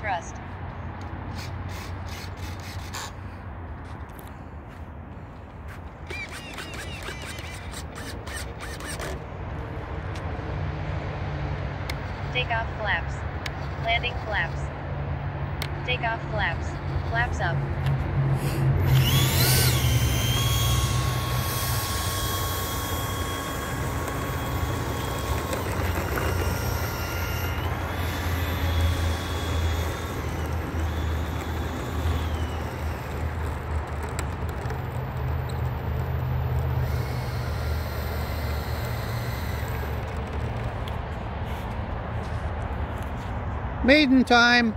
Thrust. Take off flaps. Landing flaps. Take off flaps. Flaps up. Maiden time.